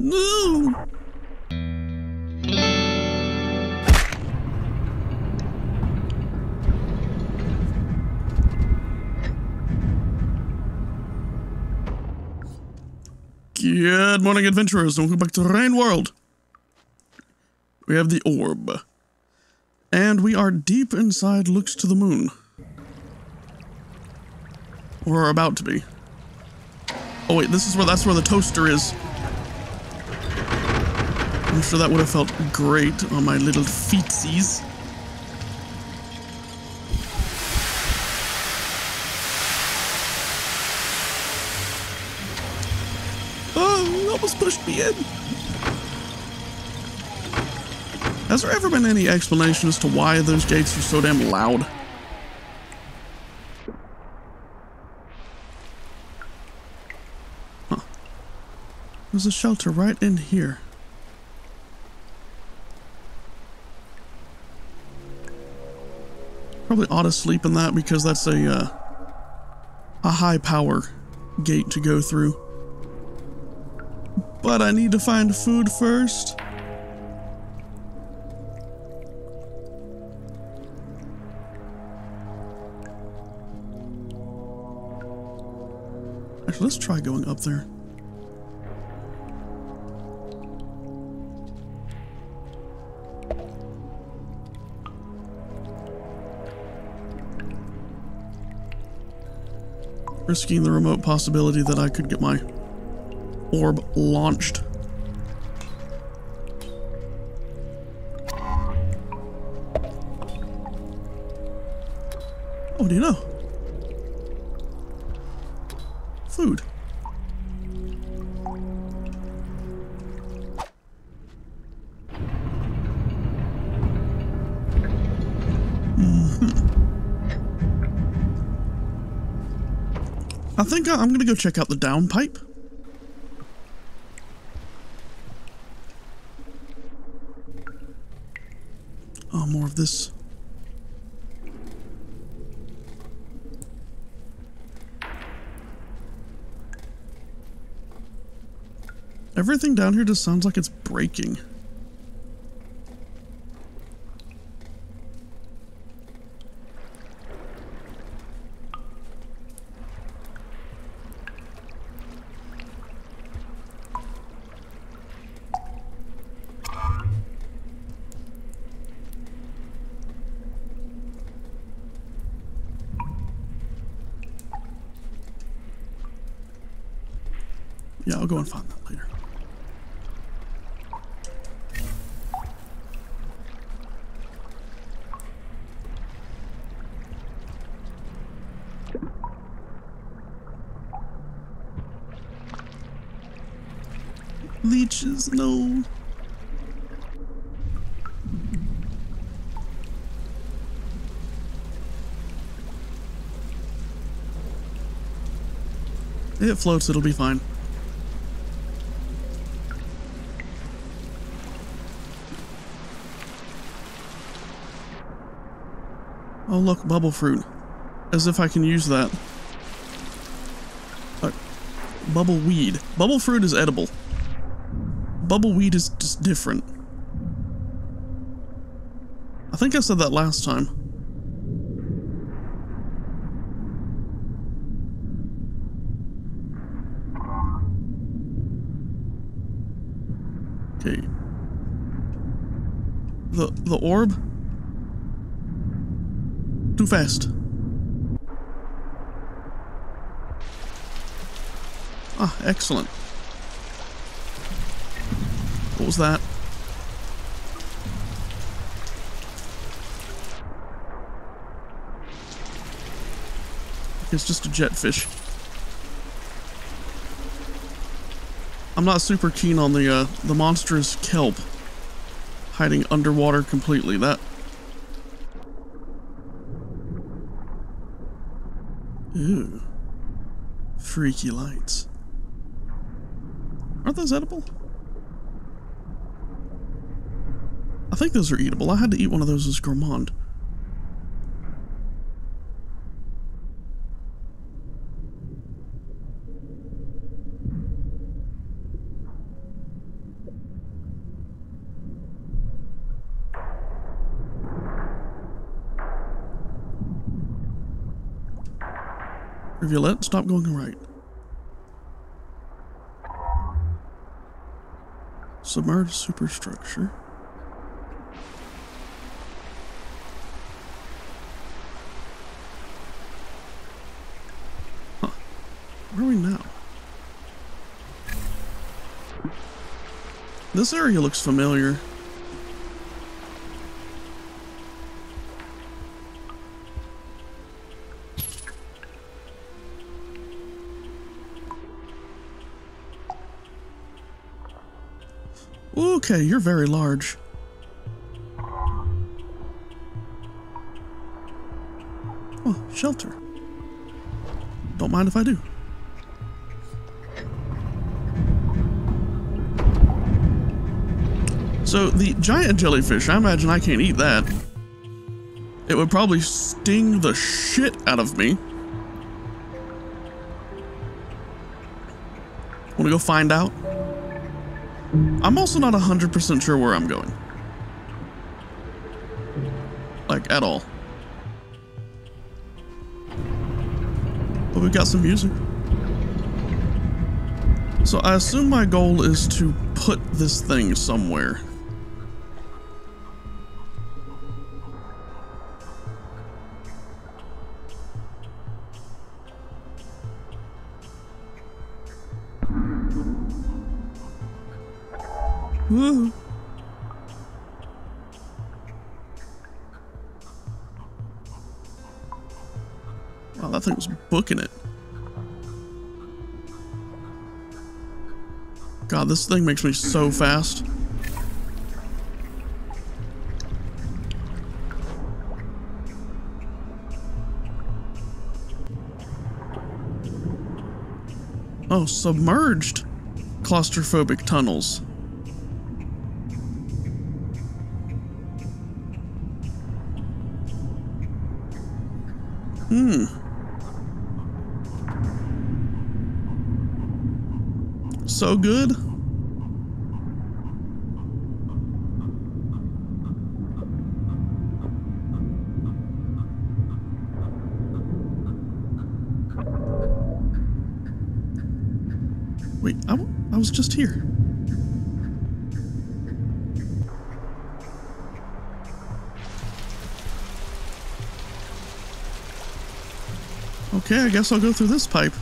No! Good morning, adventurers, welcome back to Rain World. We have the orb. And we are deep inside Looks to the Moon. Or about to be. Oh wait, this is where that's where the toaster is. I'm sure that would have felt great on my little feetsies. Oh, almost pushed me in. Has there ever been any explanation as to why those gates are so damn loud? Huh. There's a shelter right in here. Probably ought to sleep in that because that's a uh, a high power gate to go through. But I need to find food first. Actually, let's try going up there. Risking the remote possibility that I could get my orb launched. Oh, do you know? I think I- I'm gonna go check out the downpipe. Oh, more of this. Everything down here just sounds like it's breaking. Yeah, I'll go and find that later. Leeches, no. It floats, it'll be fine. Oh look, bubble fruit. As if I can use that. Uh, bubble weed. Bubble fruit is edible. Bubble weed is just different. I think I said that last time. Okay. The the orb too fast. Ah, excellent. What was that? It's just a jetfish. I'm not super keen on the uh, the monstrous kelp hiding underwater completely. That Ooh. Freaky lights. Aren't those edible? I think those are eatable. I had to eat one of those as gourmand. Rivulet, stop going right. Submerged superstructure. Huh. Where are we now? This area looks familiar. Okay, you're very large. Oh, shelter. Don't mind if I do. So the giant jellyfish, I imagine I can't eat that. It would probably sting the shit out of me. Wanna go find out? I'm also not 100% sure where I'm going. Like, at all. But we've got some music. So I assume my goal is to put this thing somewhere. Wow, that thing was booking it. God, this thing makes me so fast. Oh, submerged claustrophobic tunnels. So good. Wait, I, I was just here. Okay, I guess I'll go through this pipe.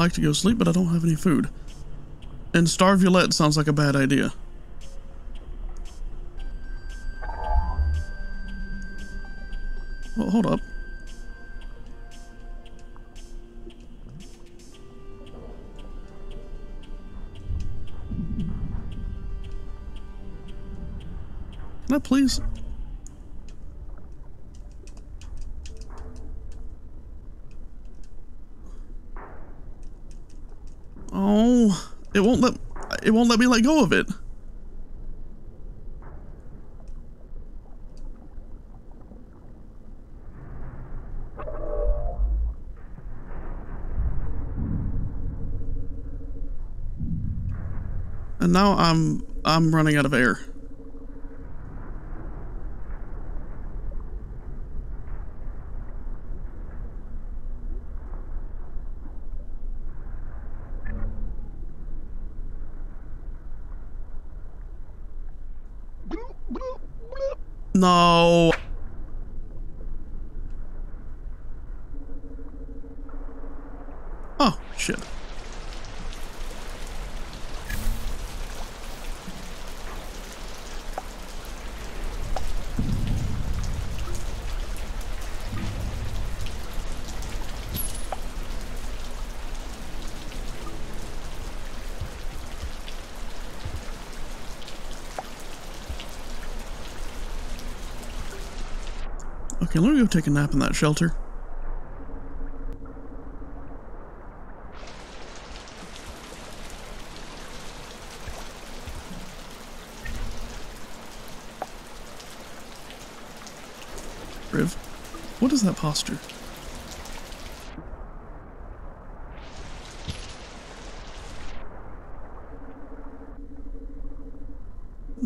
Like to go sleep, but I don't have any food. And starve Starvulette sounds like a bad idea. Well, hold up. Can I please? Oh, it won't let it won't let me let go of it. And now I'm I'm running out of air. Okay, let me go take a nap in that shelter. Riv, what is that posture?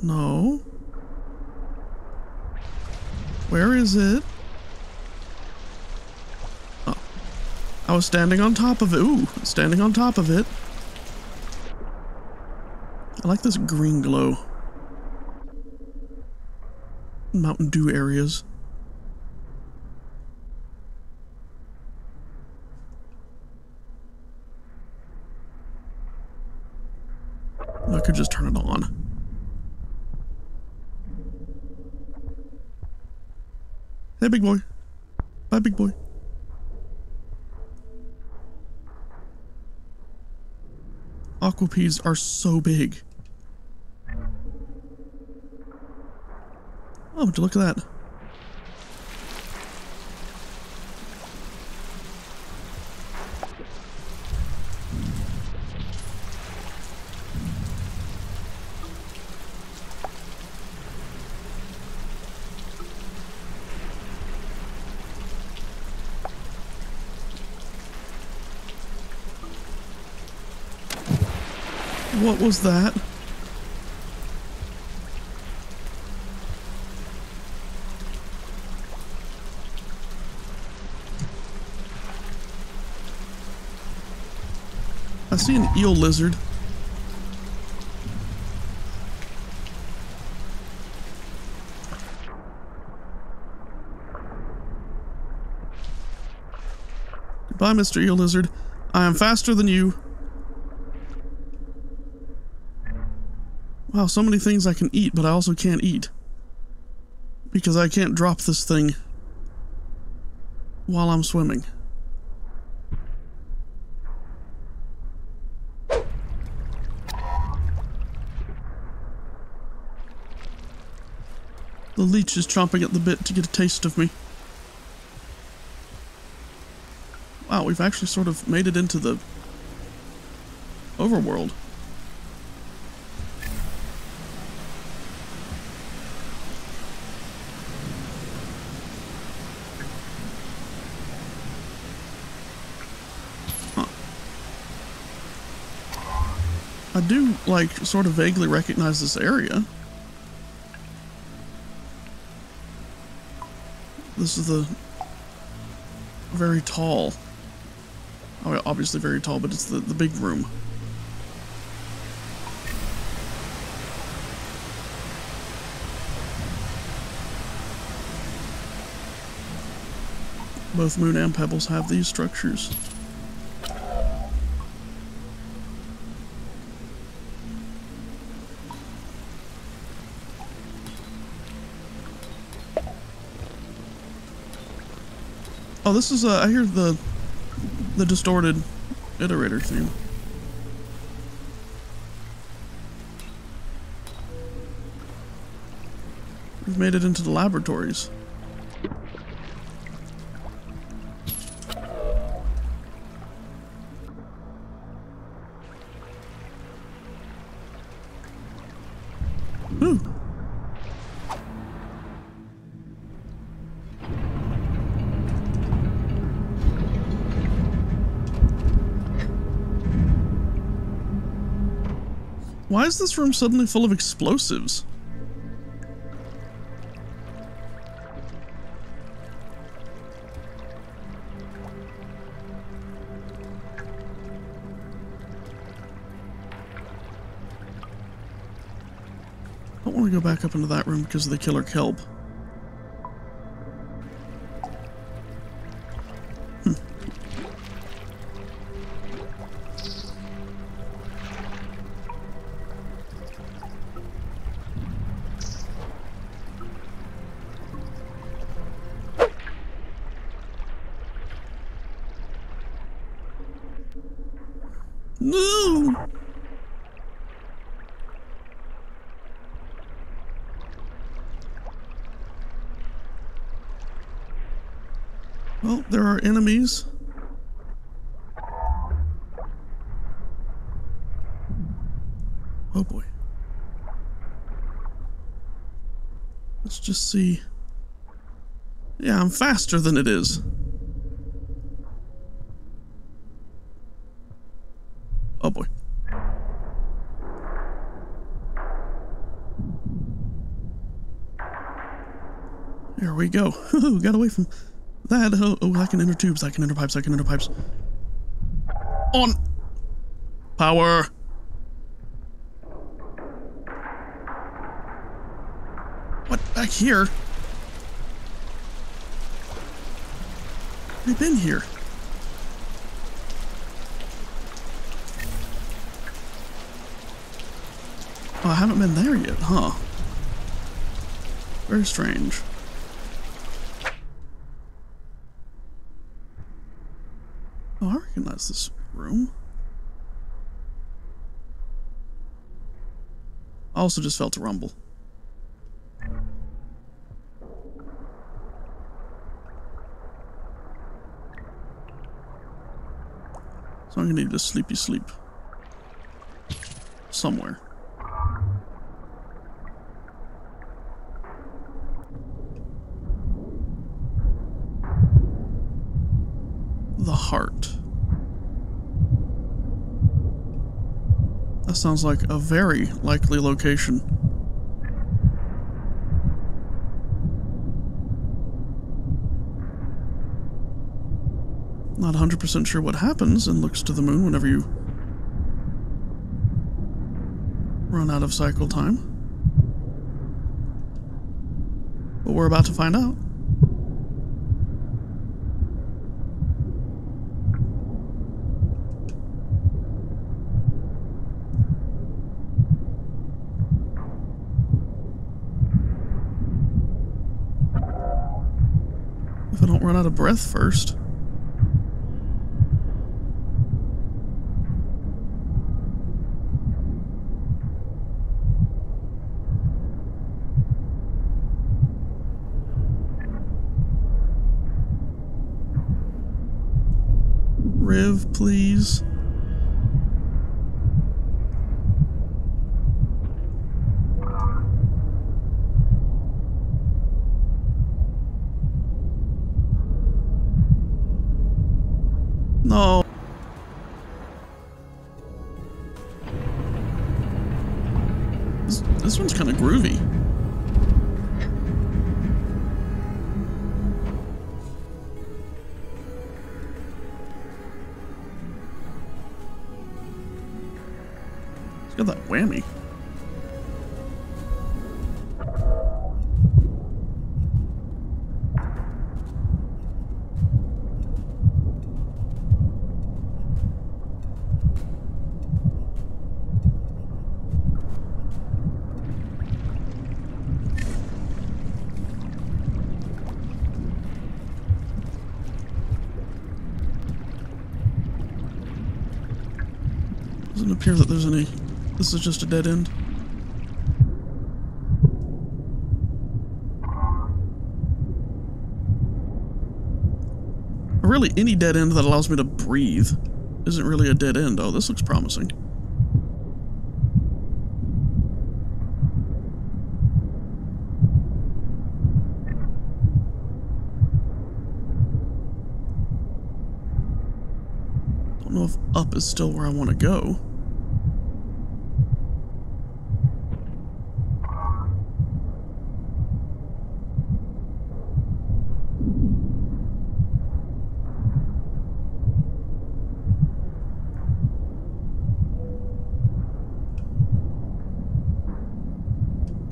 No. Where is it? I was standing on top of it. Ooh, standing on top of it. I like this green glow. Mountain Dew areas. I could just turn it on. Hey, big boy. Bye, big boy. Aquapedes are so big. Oh, would you look at that? What was that? I see an eel lizard. Goodbye, Mr. Eel Lizard. I am faster than you. Wow, so many things I can eat, but I also can't eat. Because I can't drop this thing while I'm swimming. The leech is chomping at the bit to get a taste of me. Wow, we've actually sort of made it into the overworld. I do, like, sort of vaguely recognize this area. This is the very tall. Oh, obviously very tall, but it's the, the big room. Both Moon and Pebbles have these structures. Oh, this is, uh, I hear the, the distorted iterator theme. We've made it into the laboratories. Why is this room suddenly full of explosives? I don't want to go back up into that room because of the killer kelp. No! Well, there are enemies. Oh boy. Let's just see. Yeah, I'm faster than it is. Oh boy. Here we go. Got away from that. Oh, oh, I can enter tubes. I can enter pipes. I can enter pipes. On. Power. What? Back here? I've been here. Oh, I haven't been there yet, huh? Very strange. Oh, I recognize this room. I also just felt a rumble. So I'm gonna need a sleepy sleep. Somewhere. The heart. That sounds like a very likely location. Not 100% sure what happens and Looks to the Moon whenever you run out of cycle time. But we're about to find out. Out of breath first. Riv, please. No. It doesn't appear that there's any. This is just a dead end. Really, any dead end that allows me to breathe isn't really a dead end. Oh, this looks promising. Don't know if up is still where I want to go.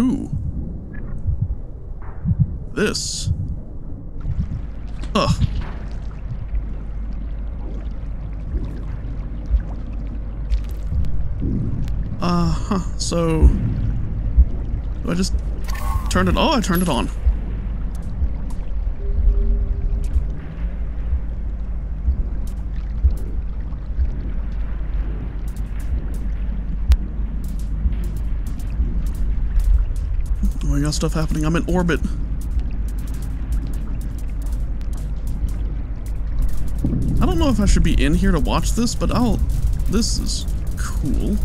Ooh. This. Uh-huh. So... Do I just turn it... Oh, I turned it on. Oh, I got stuff happening. I'm in orbit. If I should be in here to watch this, but I'll... This is cool.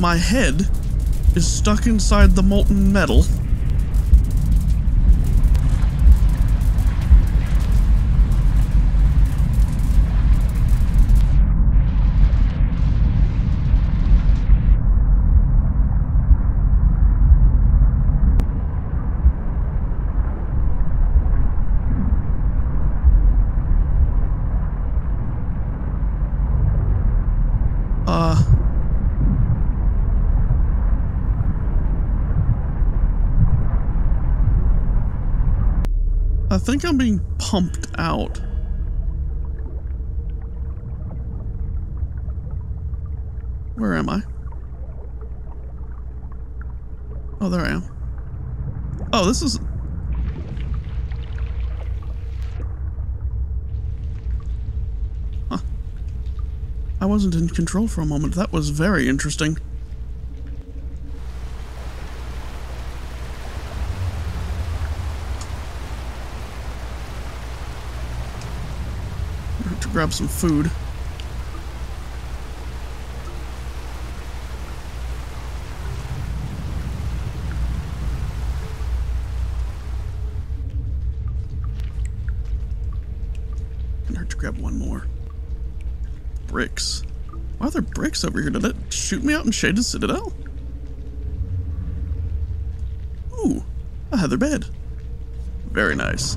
My head is stuck inside the molten metal. Uh... I think I'm being pumped out. Where am I? Oh, there I am. Oh, this is... Huh. I wasn't in control for a moment. That was very interesting. Grab some food. To grab one more. Bricks. Why are there bricks over here? Did it shoot me out in Shaded Citadel? Ooh, a heather bed. Very nice.